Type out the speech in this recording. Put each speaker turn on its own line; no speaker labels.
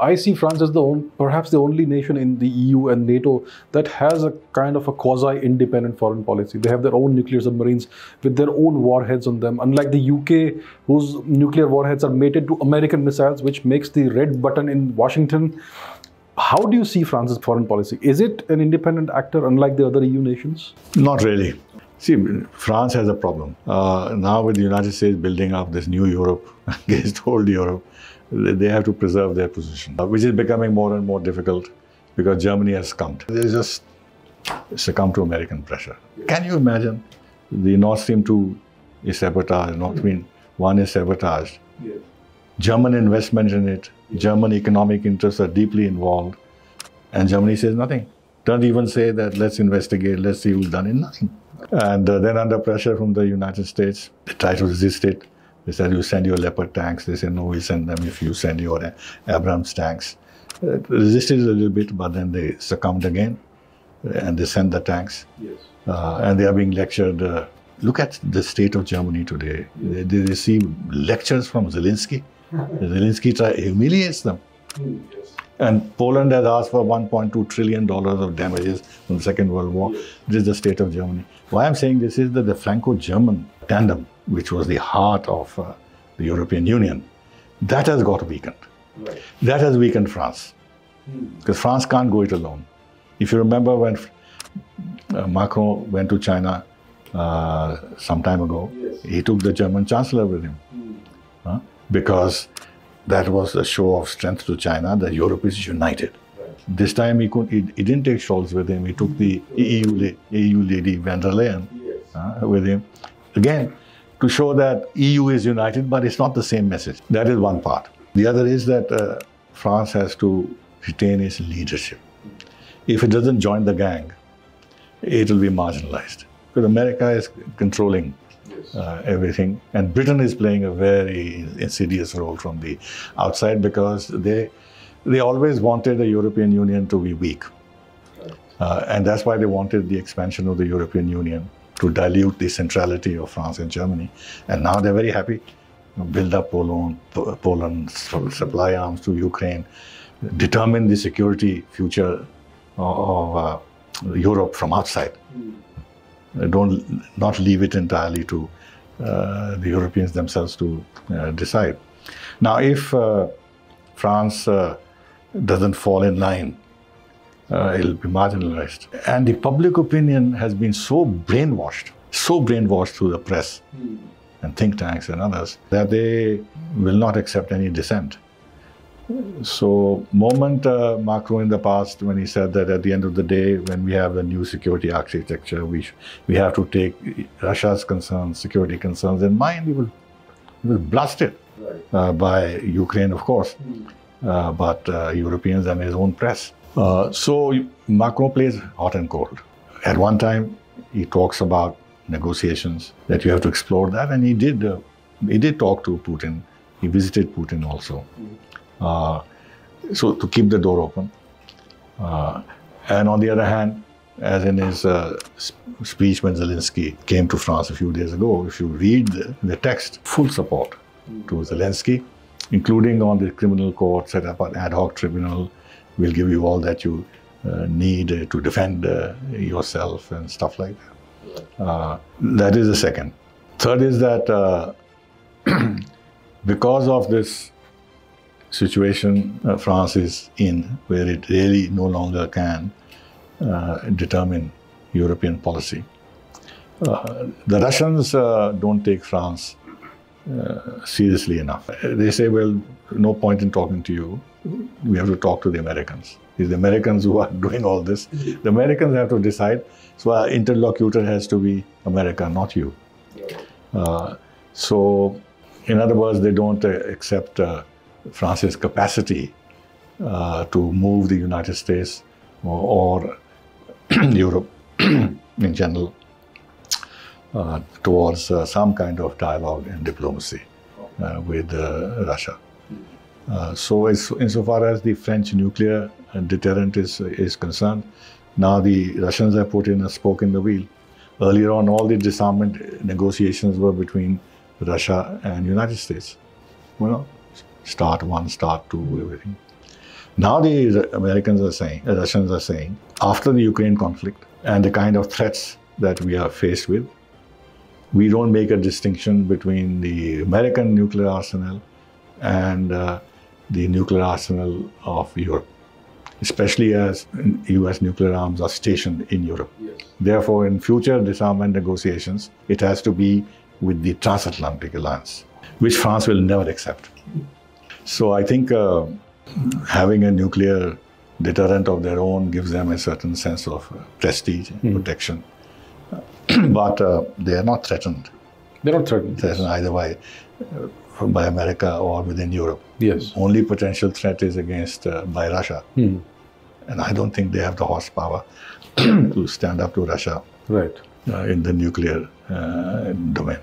I see France as the perhaps the only nation in the EU and NATO that has a kind of a quasi-independent foreign policy. They have their own nuclear submarines with their own warheads on them. Unlike the UK, whose nuclear warheads are mated to American missiles, which makes the red button in Washington. How do you see France's foreign policy? Is it an independent actor, unlike the other EU nations?
Not really. See, France has a problem. Uh, now with the United States building up this new Europe against old Europe, they have to preserve their position, uh, which is becoming more and more difficult because Germany has succumbed. They just succumbed to American pressure. Can you imagine the Nord Stream 2 is sabotaged, Nord Stream 1 is sabotaged. Yes. German investment in it, yes. German economic interests are deeply involved, and Germany says nothing. Don't even say that let's investigate, let's see who's done it, nothing. And uh, then under pressure from the United States, they try to resist it. They said, you send your Leopard tanks. They said, no, we'll send them if you send your Abrams tanks. Uh, resisted a little bit, but then they succumbed again and they sent the tanks. Yes. Uh, and they are being lectured. Uh, look at the state of Germany today. They, they receive lectures from Zelensky. Zelensky try, humiliates them. Yes. And Poland has asked for 1.2 trillion dollars of damages from the Second World War. Yes. This is the state of Germany. Why I'm saying this is that the Franco-German tandem which was the heart of uh, the European Union, that has got weakened. Right. That has weakened France. Because hmm. France can't go it alone. If you remember when uh, Macron went to China uh, some time ago, yes. he took the German Chancellor with him. Hmm. because that was a show of strength to China that Europe is united. Right. This time he, could, he, he, didn't take Scholz with him, he took the EU, EU lady van der Leyen yes. uh, with him. Again, to show that EU is united, but it's not the same message. That is one part. The other is that uh, France has to retain its leadership. If it doesn't join the gang, it will be marginalized. Because America is controlling uh, everything, and Britain is playing a very insidious role from the outside because they they always wanted the European Union to be weak, uh, and that's why they wanted the expansion of the European Union to dilute the centrality of France and Germany. And now they're very happy. build up Poland, Poland, supply arms to Ukraine, determine the security future of uh, Europe from outside. Mm. Don't not leave it entirely to uh, the Europeans themselves to uh, decide. Now, if uh, France uh, doesn't fall in line uh, it'll be marginalized. And the public opinion has been so brainwashed, so brainwashed through the press mm. and think tanks and others, that they will not accept any dissent. So, moment uh, Macron in the past, when he said that at the end of the day, when we have a new security architecture, we we have to take Russia's concerns, security concerns in mind. He was, he was blasted uh, by Ukraine, of course, mm. uh, but uh, Europeans and his own press. Uh, so Macron plays hot and cold. At one time, he talks about negotiations that you have to explore that, and he did. Uh, he did talk to Putin. He visited Putin also. Uh, so to keep the door open. Uh, and on the other hand, as in his uh, speech when Zelensky came to France a few days ago, if you read the, the text, full support to Zelensky, including on the criminal court, set up an ad hoc tribunal, We'll give you all that you uh, need uh, to defend uh, yourself and stuff like that. Uh, that is the second. Third is that uh, because of this situation uh, France is in, where it really no longer can determine European policy, the Russians don't take France seriously enough. They say, well, no point in talking to you we have to talk to the Americans. It's the Americans who are doing all this. The Americans have to decide. So our interlocutor has to be America, not you. Uh, so, in other words, they don't uh, accept uh, France's capacity uh, to move the United States or, or Europe in general uh, towards uh, some kind of dialogue and diplomacy with Russia. Uh, so, as, insofar as the French nuclear deterrent is, is concerned, now the Russians have put in a spoke in the wheel. Earlier on, all the disarmament negotiations were between Russia and United States. You know, start one, start two, everything. Now the Americans are saying, the Russians are saying, after the Ukraine conflict and the kind of threats that we are faced with, we don't make a distinction between the American nuclear arsenal and uh, the nuclear arsenal of Europe, especially as US nuclear arms are stationed in Europe. Yes. Therefore, in future disarmament negotiations, it has to be with the transatlantic alliance, which France will never accept. So I think uh, having a nuclear deterrent of their own gives them a certain sense of uh, prestige and mm. protection. but uh, they are not threatened.
They're not threatened.
Threatened either by, by America or within Europe.
Yes.
Only potential threat is against uh, by Russia. Mm. And I don't think they have the horsepower to stand up to Russia
right.
Uh, in the nuclear uh, domain.